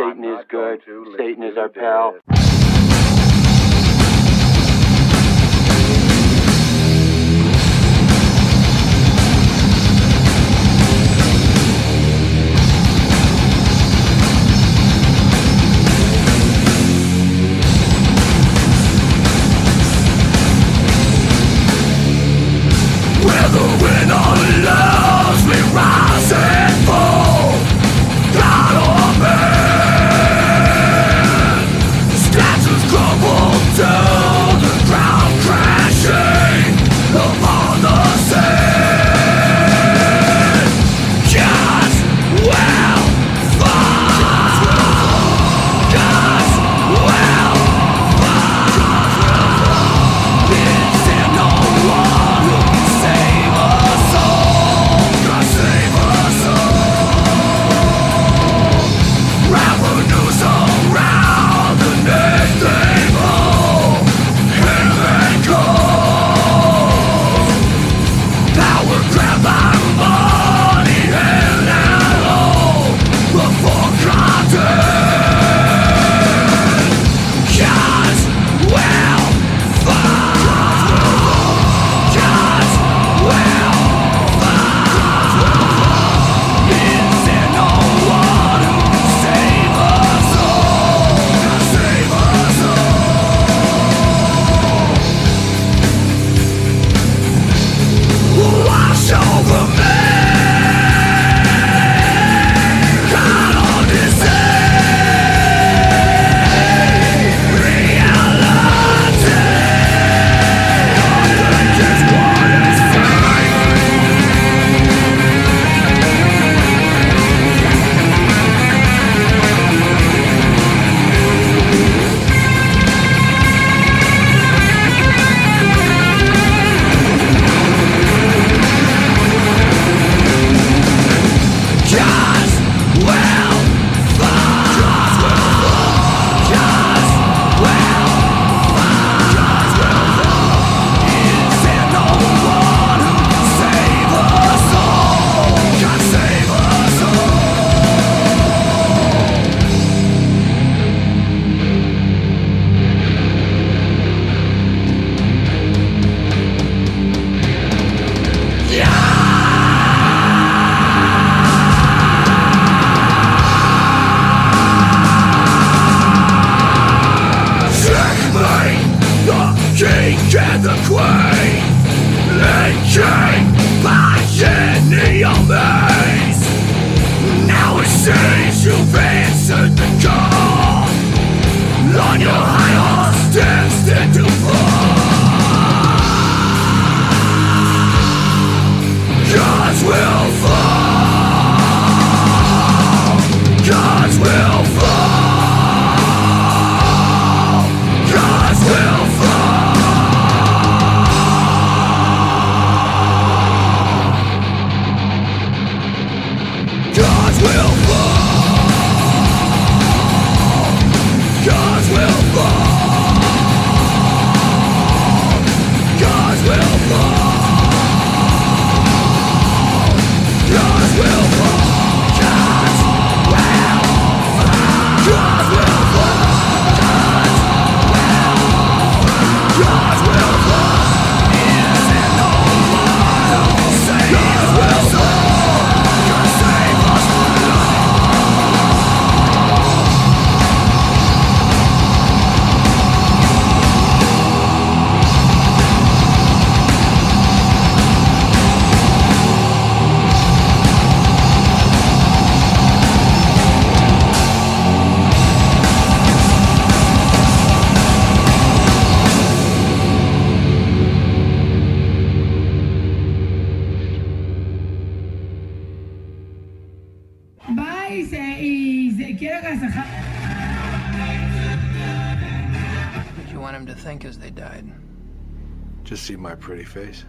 Satan is good. Satan is our pal. guys are. What you want them to think as they died? Just see my pretty face.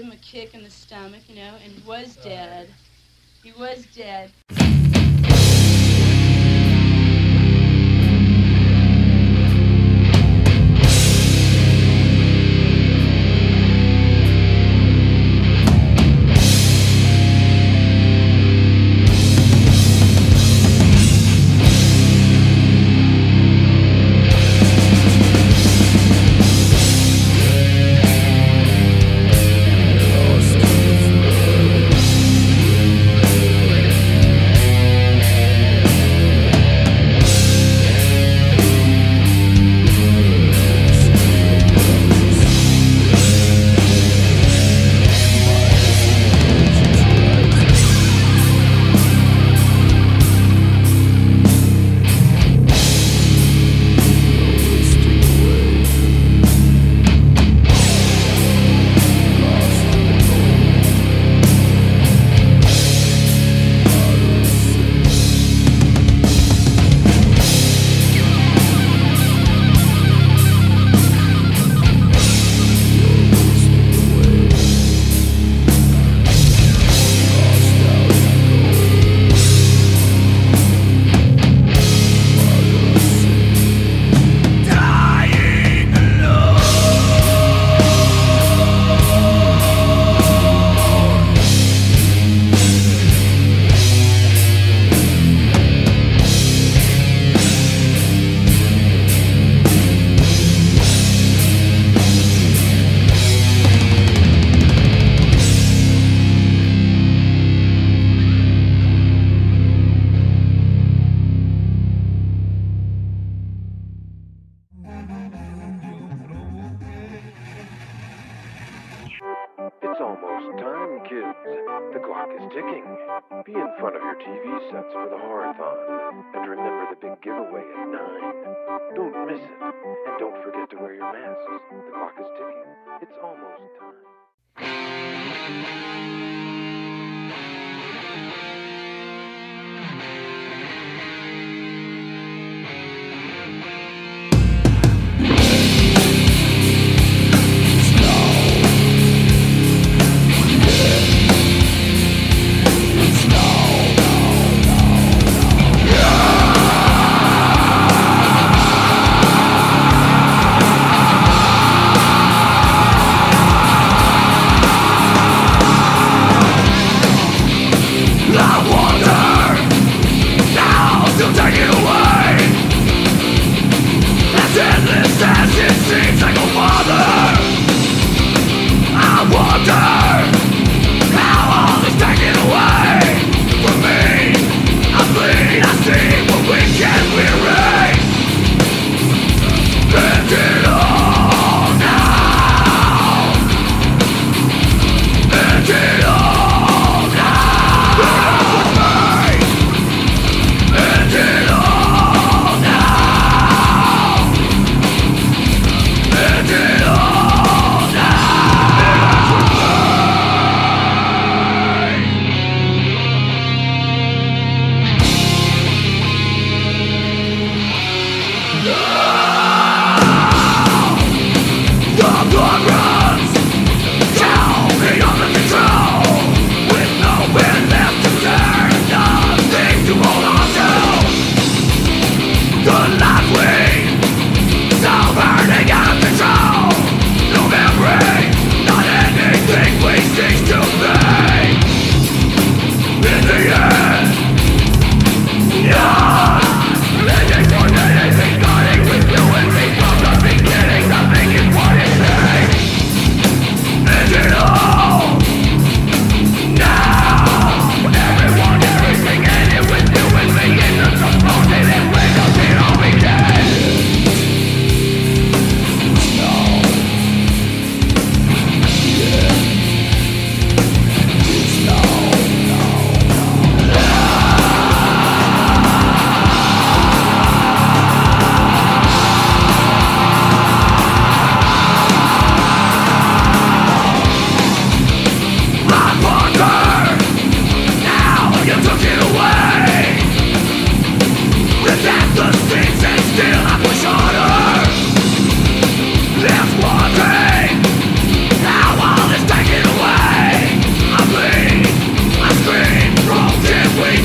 Gave him a kick in the stomach, you know, and was dead. He was dead. marathon. And remember the big giveaway at 9. Don't miss it. And don't forget to wear your masks. The clock is ticking. It's almost time.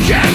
Take.